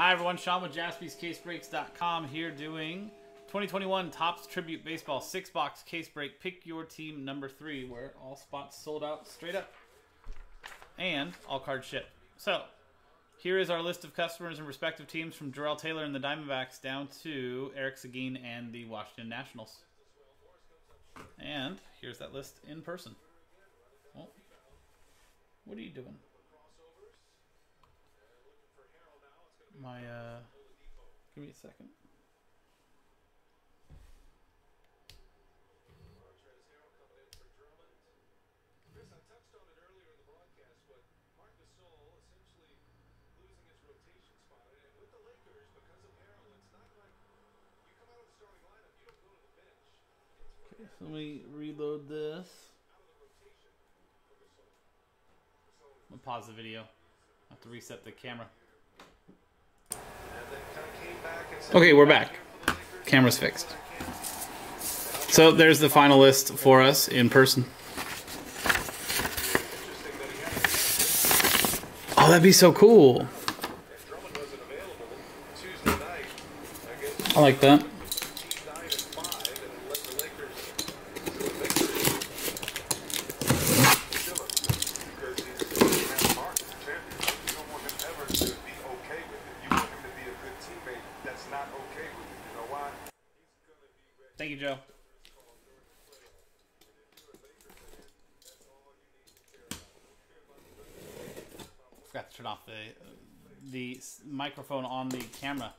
Hi, everyone. Sean with jaspyscasebreaks.com here doing 2021 Topps Tribute Baseball six box case break. Pick your team number three, where all spots sold out straight up and all cards ship. So, here is our list of customers and respective teams from Jarrell Taylor and the Diamondbacks down to Eric Seguin and the Washington Nationals. And here's that list in person. Oh, what are you doing? My uh give me a second. So let me reload this. I'm gonna pause the video. I have to reset the camera. Okay, we're back. Camera's fixed. So there's the final list for us in person. Oh, that'd be so cool. I like that. Thank you, Joe. Forgot to turn off the the s- microphone on the camera.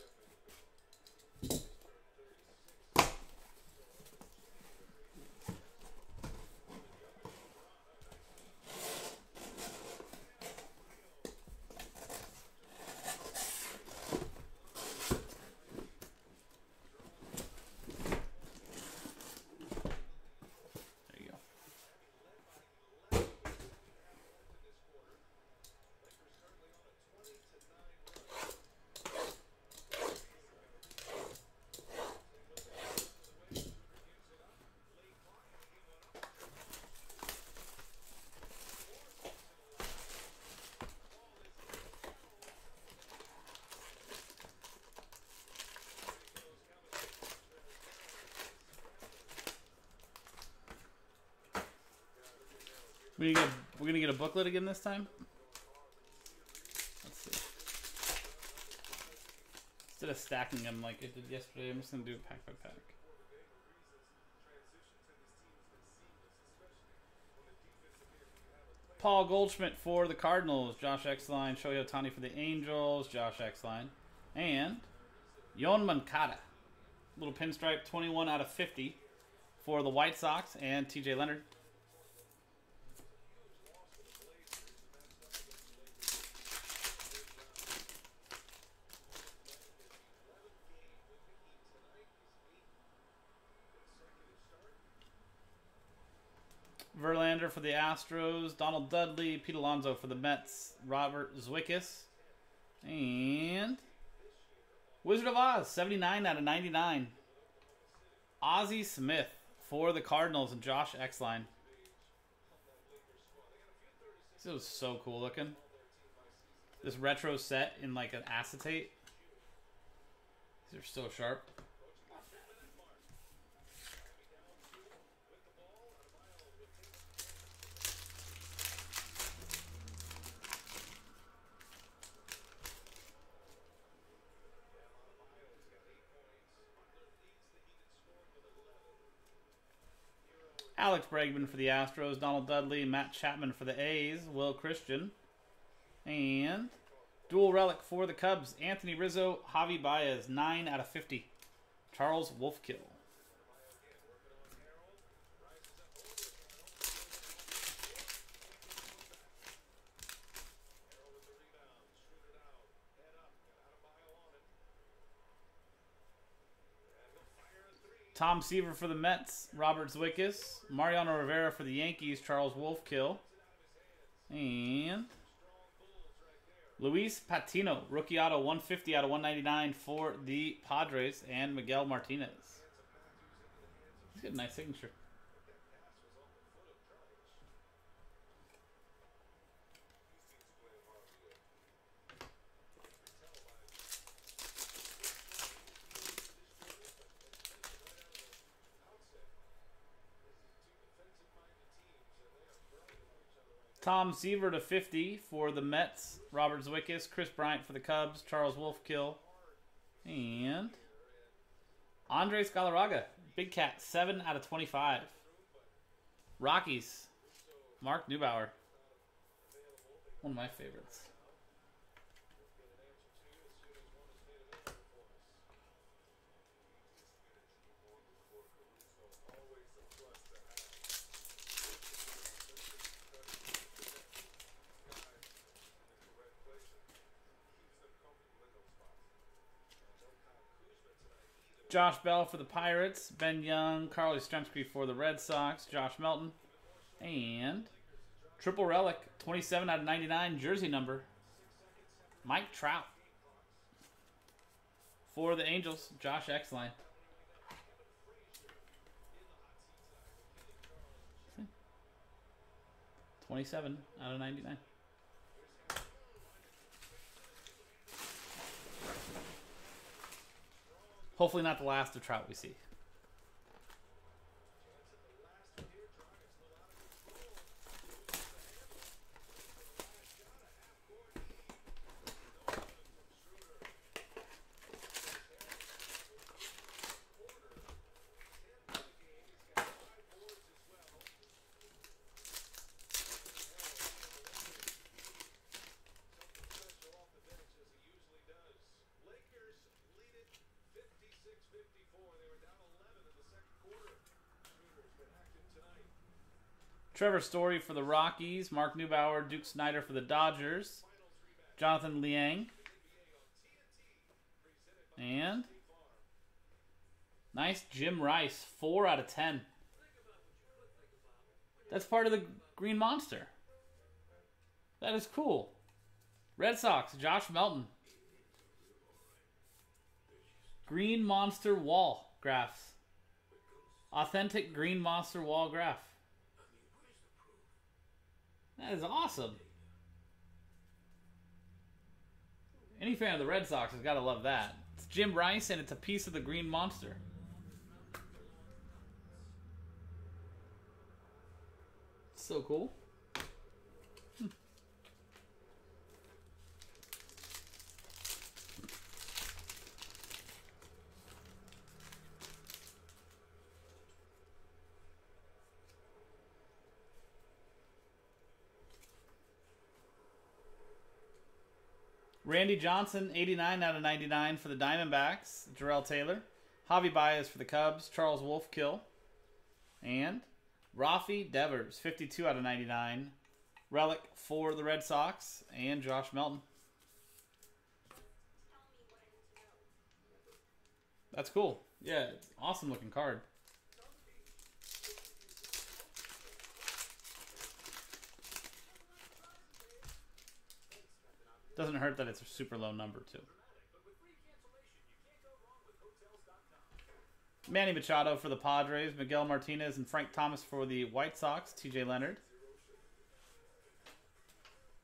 We gonna get, we're gonna get a booklet again this time. Let's see. Instead of stacking them like I did yesterday, I'm just gonna do pack by pack. Paul Goldschmidt for the Cardinals, Josh Exline, Shohei Ohtani for the Angels, Josh Exline, and Yon Moncada. Little pinstripe, 21 out of 50 for the White Sox and TJ Leonard. Verlander for the Astros, Donald Dudley, Pete Alonso for the Mets, Robert Zwickis, and Wizard of Oz, 79 out of 99. Ozzie Smith for the Cardinals and Josh Exline. This was so cool looking. This retro set in like an acetate. These are so sharp. Alex Bregman for the Astros, Donald Dudley, Matt Chapman for the A's, Will Christian, and dual relic for the Cubs, Anthony Rizzo, Javi Baez, 9 out of 50. Charles Wolfkill. Tom Seaver for the Mets, Robert Zwickis, Mariano Rivera for the Yankees, Charles Wolfkill, and Luis Patino, rookie auto 150 out of 199 for the Padres, and Miguel Martinez. He's got a nice signature. Tom Seaver to 50 for the Mets. Robert Zwickis. Kris Bryant for the Cubs. Charles Wolfkill. And Andres Galarraga. Big Cat. 7 out of 25. Rockies. Mark Neubauer. One of my favorites. Josh Bell for the Pirates, Ben Young, Carly Yastrzemski for the Red Sox, Josh Melton, and triple relic, 27 out of 99, jersey number, Mike Trout. For the Angels, Josh Exline. Twenty-seven out of ninety-nine. Hopefully not the last of Trout we see. Trevor Story for the Rockies, Mark Neubauer, Duke Snider for the Dodgers, Jonathan Liang, and nice Jim Rice, 4 out of 10. That's part of the Green Monster. That is cool. Red Sox, Josh Melton. Green Monster wall graphs. Authentic Green Monster wall graph. That is awesome. Any fan of the Red Sox has got to love that. It's Jim Rice, and it's a piece of the Green Monster. So cool. Randy Johnson, 89 out of 99 for the Diamondbacks. Jarrell Taylor. Javi Baez for the Cubs. Charles Wolfkill. And Rafi Devers, 52 out of 99. Relic for the Red Sox. And Josh Melton. That's cool. Yeah, awesome looking card. Doesn't hurt that it's a super low number, too. Manny Machado for the Padres, Miguel Martinez and Frank Thomas for the White Sox, TJ Leonard.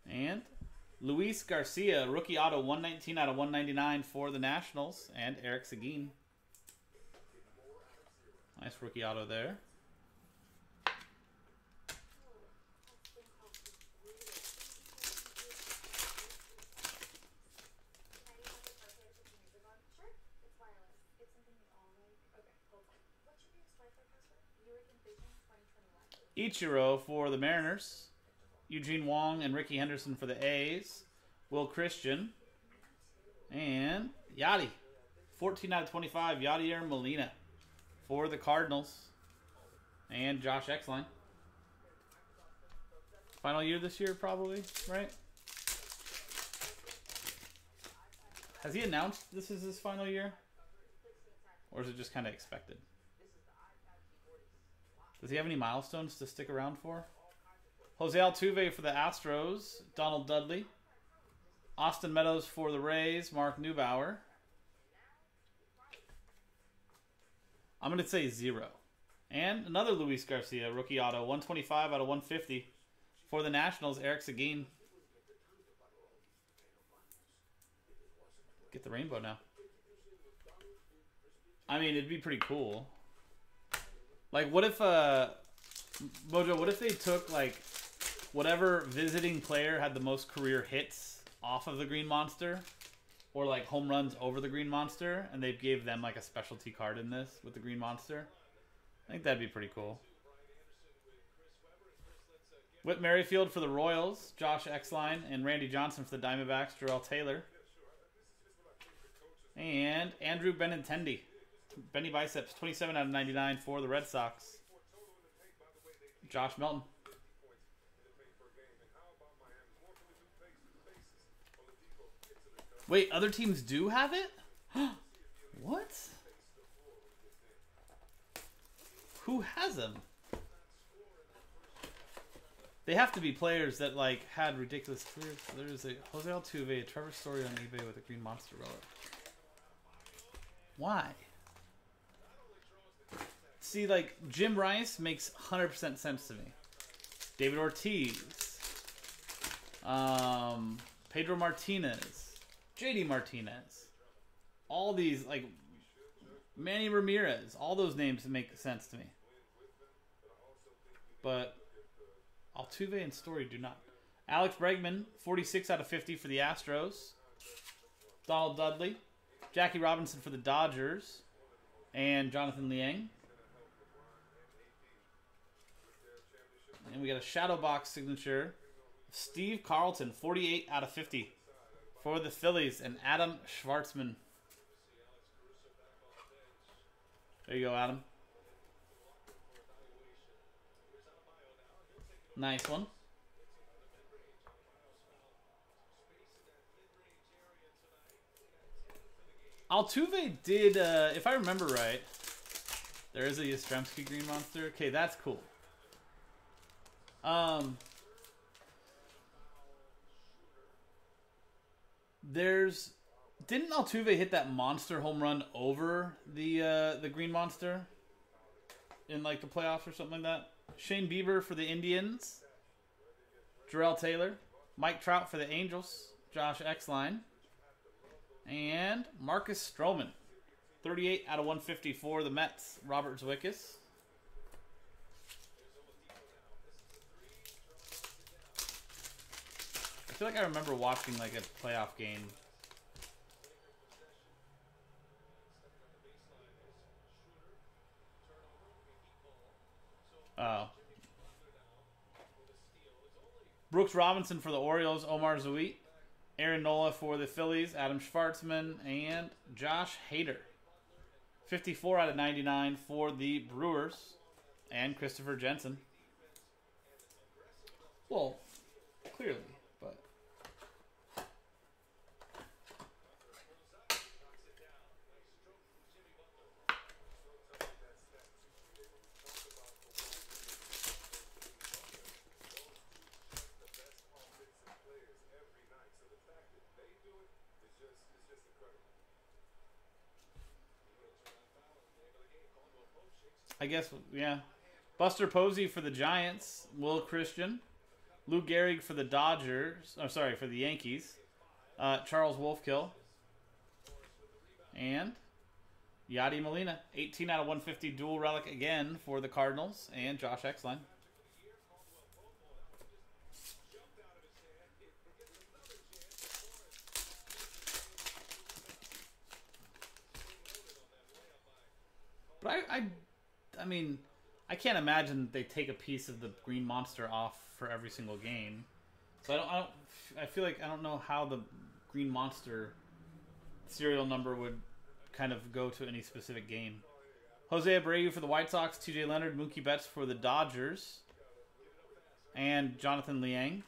And Luis Garcia, rookie auto, 119 out of 199 for the Nationals, and Eric Seguin. Nice rookie auto there. Ichiro for the Mariners. Eugene Wong and Rickey Henderson for the A's. Will Christian. And Yadi. 14 out of 25. Yadier Molina for the Cardinals. And Josh Exline. Final year this year, probably, right? Has he announced this is his final year? Or is it just kind of expected? Does he have any milestones to stick around for? Jose Altuve for the Astros. Donald Dudley. Austin Meadows for the Rays. Mark Neubauer. I'm going to say zero. And another Luis Garcia, rookie auto. 125 out of 150 for the Nationals. Eric Seguin. Get the rainbow now. I mean, it'd be pretty cool. Like, what if, uh, Mojo, what if they took, like, whatever visiting player had the most career hits off of the Green Monster, or like home runs over the Green Monster, and they gave them like a specialty card in this with the Green Monster. I think that'd be pretty cool. Whit Merrifield for the Royals, Josh Exline, and Randy Johnson for the Diamondbacks, Darrell Taylor. And Andrew Benintendi. Benny Biceps, 27 out of 99 for the Red Sox. Josh Melton. Wait, other teams do have it? what? Who has them? They have to be players that like had ridiculous careers. There's a Jose Altuve, a Trevor Story on eBay with a Green Monster relic. Why? See, like Jim Rice makes 100% sense to me. David Ortiz, um, Pedro Martinez, JD Martinez, all these like Manny Ramirez, all those names make sense to me. But Altuve and Story do not. Alex Bregman, 46 out of 50 for the Astros. Donald Dudley, Jackie Robinson for the Dodgers, and Jonathan Liang. And we got a shadow box signature. Steve Carlton, 48 out of 50 for the Phillies, and Adam Schwartzman. There you go, Adam. Nice one. Altuve did, uh, if I remember right, there is a Yastrzemski Green Monster. Okay, that's cool. Um, there's didn't Altuve hit that monster home run over the uh, the Green Monster in like the playoffs or something like that? Shane Bieber for the Indians. Darrell Taylor. Mike Trout for the Angels. Josh Exline. And Marcus Stroman. 38 out of 154. The Mets. Robert Zwickis. Feel like I remember watching like a playoff game. Oh. Brooks Robinson for the Orioles, Omar Zewit. Aaron Nola for the Phillies, Adam Schwartzman, and Josh Hader. 54 out of 99 for the Brewers, and Christopher Jensen. Well, clearly, but. I guess, yeah. Buster Posey for the Giants. Will Christian. Lou Gehrig for the Dodgers. Oh, sorry, for the Yankees. Uh, Charles Wolfkill. And Yadi Molina. 18 out of 150 dual relic again for the Cardinals. And Josh Exline. But I, I, I mean, I can't imagine they take a piece of the green monster off for every single game. So I don't, I don't, I feel like I don't know how the green monster serial number would kind of go to any specific game. Jose Abreu for the White Sox, T.J. Leonard, Mookie Betts for the Dodgers, and Jonathan Liang.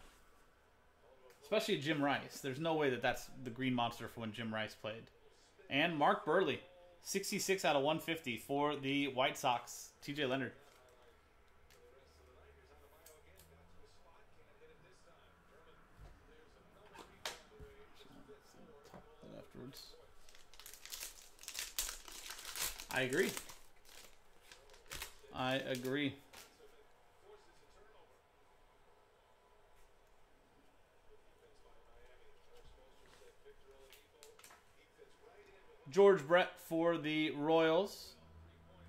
Especially Jim Rice. There's no way that that's the green monster for when Jim Rice played. And Mark Buehrle, 66 out of 150 for the White Sox. TJ Leonard. Afterwards. I agree. I agree. George Brett for the Royals.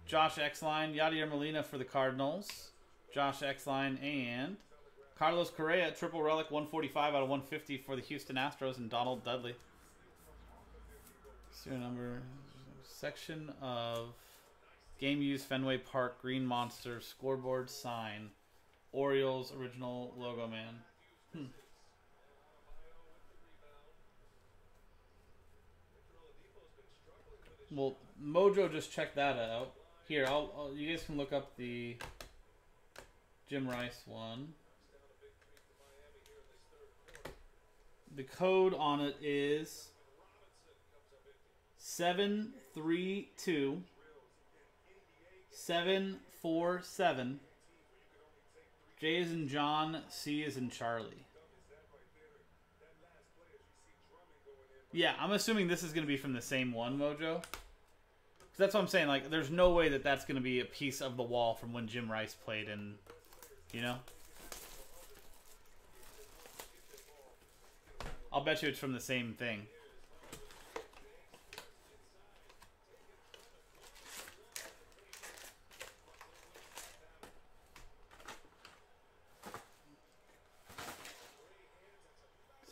Josh Exline, Yadier Molina for the Cardinals. Josh Exline and Carlos Correa, triple relic, 145 out of 150 for the Houston Astros, and Donald Dudley. Serial number, section of game use Fenway Park, Green Monster, scoreboard sign, Orioles original logo man. Hmm. Well, Mojo just checked that out. Here, I'll, I'll you guys can look up the Jim Rice one. The code on it is seven three two seven four seven. J is in John, C is in Charlie. Yeah, I'm assuming this is going to be from the same one, Mojo. Because that's what I'm saying. Like, there's no way that that's going to be a piece of the wall from when Jim Rice played in, you know? I'll bet you it's from the same thing.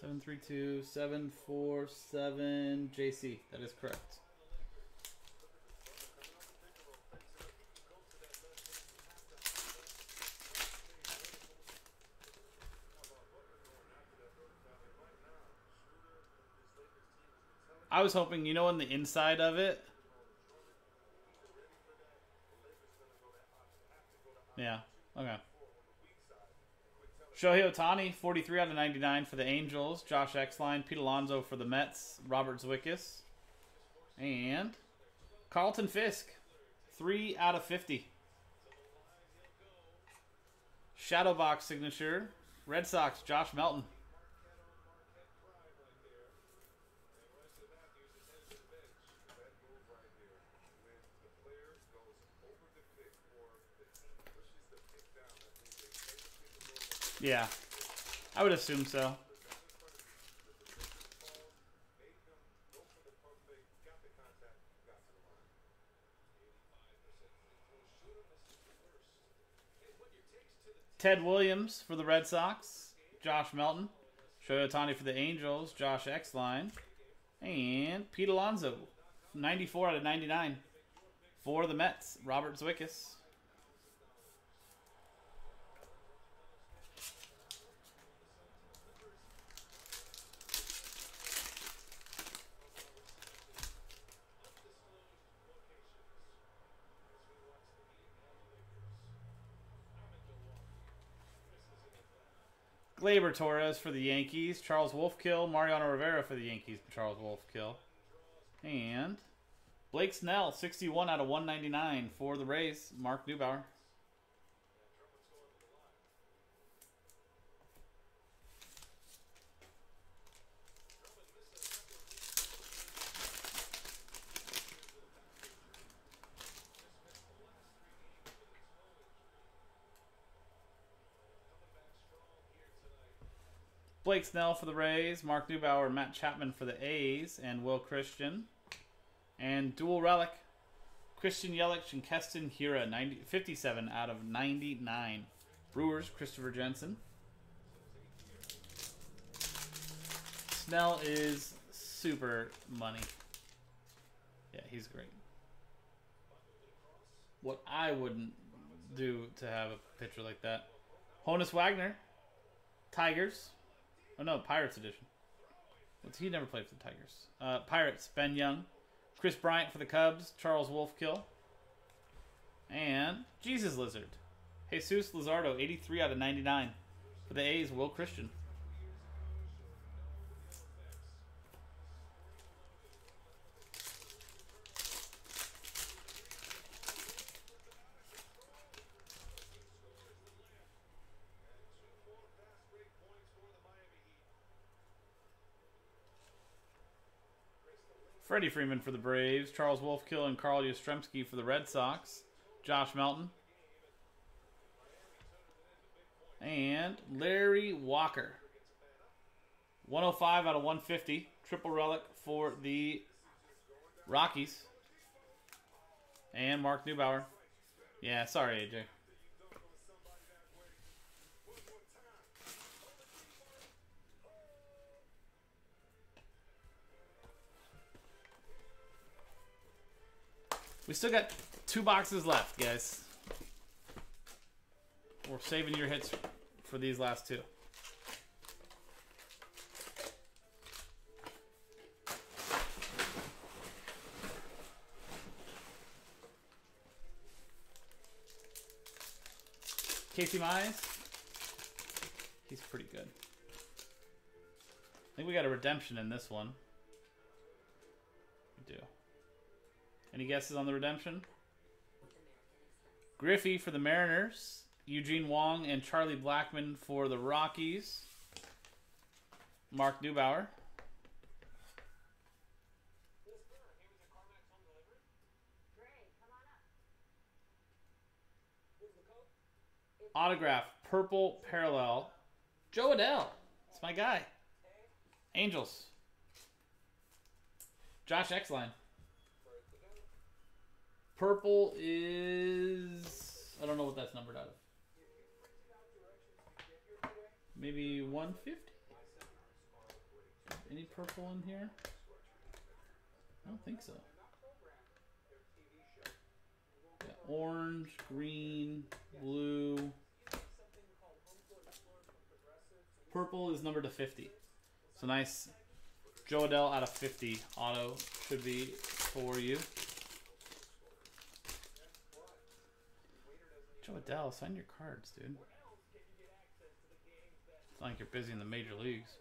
Seven three two seven four seven JC. That is correct. I was hoping, you know, on the inside of it. Yeah. Okay. Shohei Ohtani, 43 out of 99 for the Angels. Josh Exline, Pete Alonso for the Mets. Robert Zwickis. And Carlton Fisk, 3 out of 50. Shadowbox signature. Red Sox, Josh Melton. Yeah. I would assume so. Ted Williams for the Red Sox. Josh Melton. Shohei Ohtani for the Angels. Josh Exline. And Pete Alonso. 94 out of 99. For the Mets. Robert Zwickis. Gleyber Torres for the Yankees. Charles Wolfkill. Mariano Rivera for the Yankees. Charles Wolfkill. And Blake Snell, 61 out of 199 for the Rays. Mark Neubauer. Blake Snell for the Rays, Mark Neubauer, Matt Chapman for the A's, and Will Christian. And dual relic, Christian Yelich and Keston Hiura, 90, 57 out of 99. Brewers, Christopher Jensen. Snell is super money. Yeah, he's great. What I wouldn't do to have a pitcher like that. Honus Wagner, Tigers. Oh no, Pirates edition. What's, He never played for the Tigers. Uh, Pirates, Ben Young. Kris Bryant for the Cubs. Charles Wolfkill. And Jesus Lizard. Jesus Luzardo, 83 out of 99. For the A's, Will Christian. Freddie Freeman for the Braves, Charles Wolfkill and Carl Yastrzemski for the Red Sox, Josh Melton, and Larry Walker. 105 out of 150, triple relic for the Rockies. And Mark Neubauer. Yeah, sorry, AJ. We still got two boxes left, guys. We're saving your hits for these last two. Casey Mize. He's pretty good. I think we got a redemption in this one. Any guesses on the redemption? Griffey for the Mariners. Eugene Wong and Charlie Blackmon for the Rockies. Mark Neubauer. Autograph, purple parallel. Jo Adell. It's my guy. Angels. Josh Exline. Purple is I don't know what that's numbered out of. Maybe 150? Any purple in here? I don't think so. Yeah, orange, green, blue. Purple is numbered to 50. So nice Jo Adell out of 50 auto should be for you. Jo Adell, sign your cards, dude. It's not like you're busy in the major leagues.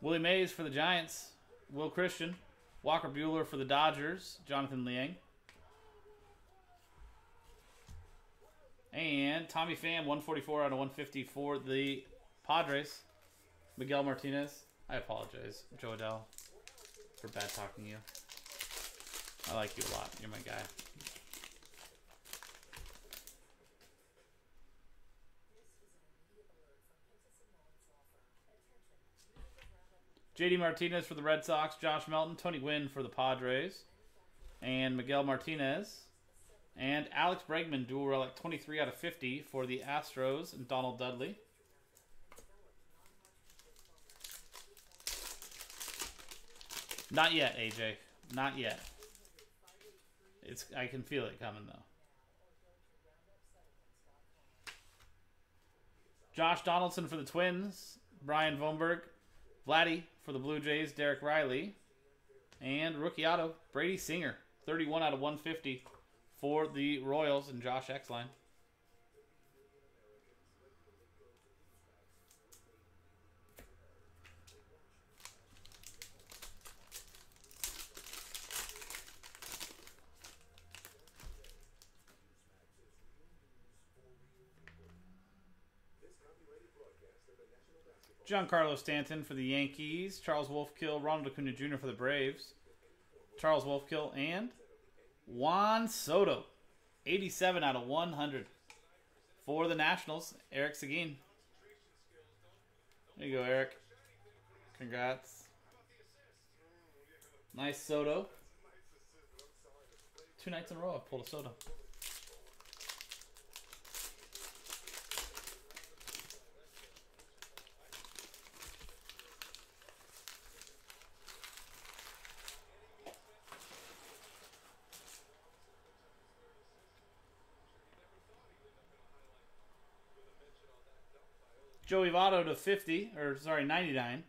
Willie Mays for the Giants. Will Christian. Walker Buehler for the Dodgers. Jonathan Liang. And Tommy Pham, 144 out of 150 for the Padres. Miguel Martinez. I apologize, Jo Adell, for bad talking you. I like you a lot. You're my guy. JD Martinez for the Red Sox, Josh Melton, Tony Gwynn for the Padres, and Miguel Martinez. And Alex Bregman, dual relic 23 out of 50 for the Astros, and Donald Dudley. Not yet, AJ. Not yet. It's I can feel it coming though. Josh Donaldson for the Twins, Brian Vomberg, Vladdy for the Blue Jays, Derek Riley, and rookie auto Brady Singer, 31 out of 150 for the Royals and Josh Exline. Giancarlo Stanton for the Yankees, Charles Wolfkill, Ronald Acuna Jr. for the Braves, Charles Wolfkill, and Juan Soto, 87 out of 100 for the Nationals, Eric Seguin. There you go, Eric. Congrats. Nice Soto. Two nights in a row I've pulled a Soto. Joey Votto to 50, or sorry, 99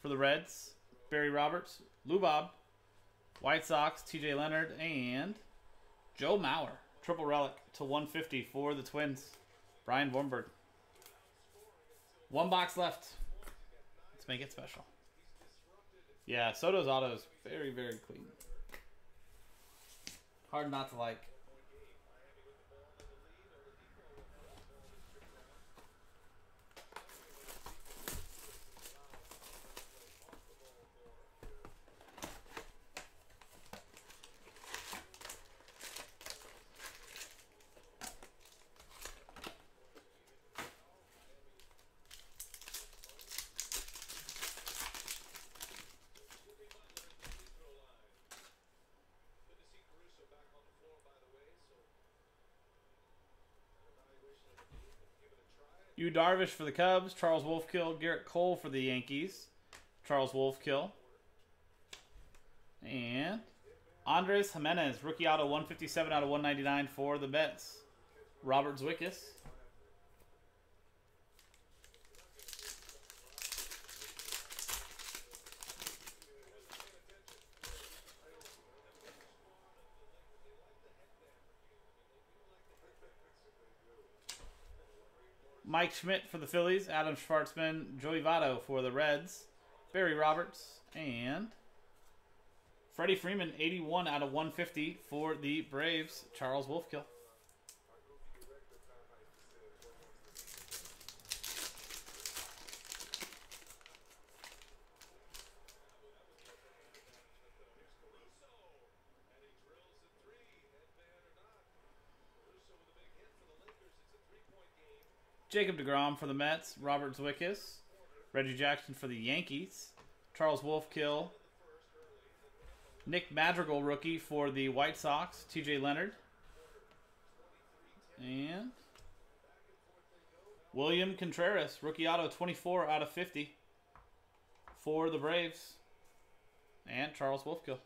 for the Reds. Barry Roberts, Lou Bob, White Sox, TJ Leonard, and Joe Mauer. Triple relic to 150 for the Twins. Brian Vormberg. One box left. Let's make it special. Yeah, Soto's auto is very, very clean. Hard not to like. Darvish for the Cubs, Charles Wolfkill, Gerrit Cole for the Yankees, Charles Wolfkill, and Andres Gimenez, rookie auto 157 out of 199 for the Mets. Robert Zwickis. Mike Schmidt for the Phillies, Adam Schwartzman, Joey Votto for the Reds, Barry Roberts, and Freddie Freeman, 81 out of 150 for the Braves, Charles Wolfkill. Jacob DeGrom for the Mets, Robert Zwickis, Reggie Jackson for the Yankees, Charles Wolfkill, Nick Madrigal rookie for the White Sox, TJ Leonard, and William Contreras, rookie auto 24 out of 50 for the Braves, and Charles Wolfkill.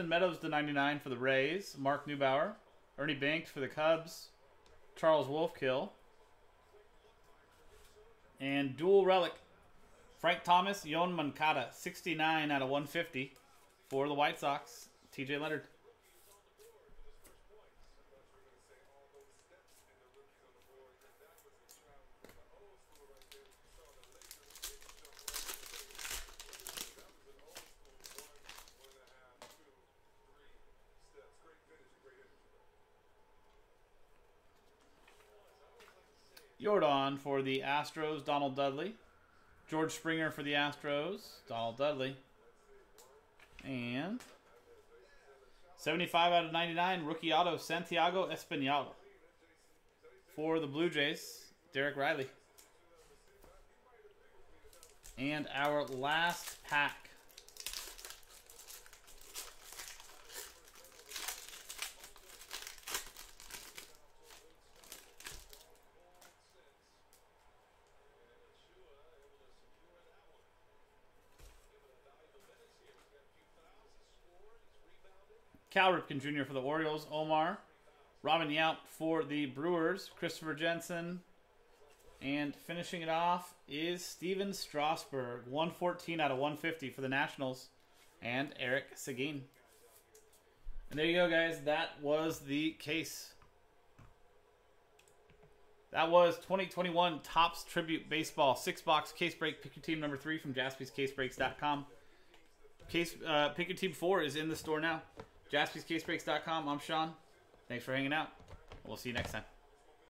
Austin Meadows to 99 for the Rays. Mark Neubauer. Ernie Banks for the Cubs. Charles Wolfkill. And dual relic. Frank Thomas, Yoan Moncada, 69 out of 150 for the White Sox. TJ Leonard. Yordan for the Astros, Donald Dudley. George Springer for the Astros, Donald Dudley. And 75 out of 99, rookie auto, Santiago Espinal. For the Blue Jays, Derek Riley. And our last pack. Cal Ripken Jr. for the Orioles, Omar. Robin Yount for the Brewers, Christopher Jensen. And finishing it off is Stephen Strasburg, 114 out of 150 for the Nationals, and Eric Seguin. And there you go, guys. That was the case. That was 2021 Topps Tribute Baseball six box case break. Pick your team number three from jaspyscasebreaks.com. Case uh, pick your team four is in the store now. JaspysCaseBreaks.com. I'm Sean. Thanks for hanging out. We'll see you next time.